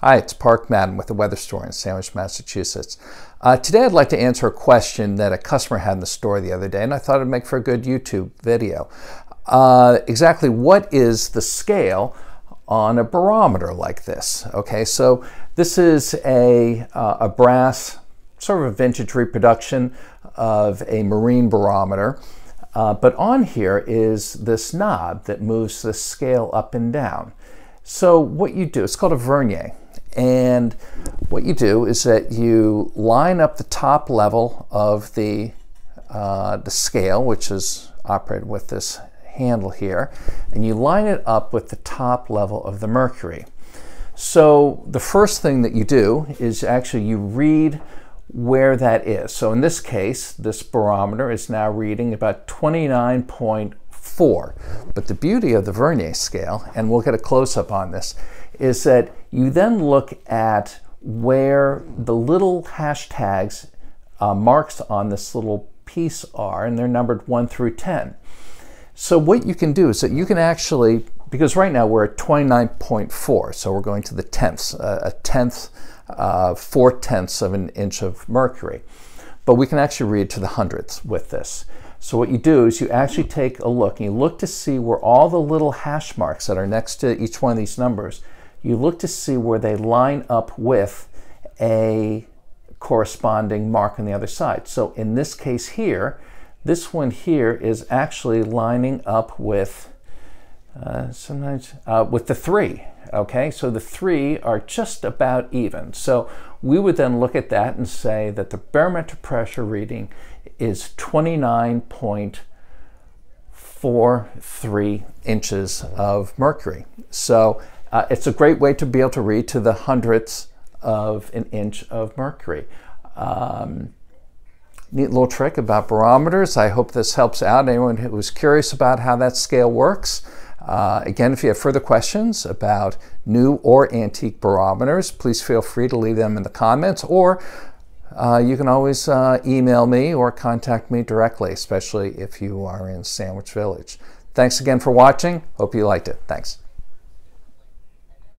Hi, it's Parke Madden with the Weather Store in Sandwich, Massachusetts. Uh, today I'd like to answer a question that a customer had in the store the other day, and I thought it'd make for a good YouTube video. Uh, exactly what is the scale on a barometer like this? Okay, so this is a, uh, a brass, sort of a vintage reproduction of a marine barometer. Uh, but on here is this knob that moves the scale up and down. So what you do, it's called a vernier. And what you do is that you line up the top level of the, uh, the scale, which is operated with this handle here, and you line it up with the top level of the mercury. So the first thing that you do is actually you read where that is. So in this case, this barometer is now reading about 29.4. But the beauty of the Vernier scale, and we'll get a close-up on this, is that you then look at where the little hashtags uh, marks on this little piece are, and they're numbered 1 through 10. So what you can do is that you can actually, because right now we're at 29.4, so we're going to the tenths, uh, a tenth, uh, four tenths of an inch of mercury. But we can actually read to the hundredths with this. So what you do is you actually take a look and you look to see where all the little hash marks that are next to each one of these numbers you look to see where they line up with a corresponding mark on the other side. So in this case here, this one here is actually lining up with uh, sometimes uh, with the three. Okay, so the three are just about even. So we would then look at that and say that the barometric pressure reading is 29.43 inches of mercury. So uh, it's a great way to be able to read to the hundredths of an inch of mercury. Um, neat little trick about barometers. I hope this helps out anyone who's curious about how that scale works. Uh, again, if you have further questions about new or antique barometers, please feel free to leave them in the comments or uh, you can always uh, email me or contact me directly, especially if you are in Sandwich Village. Thanks again for watching. Hope you liked it. Thanks.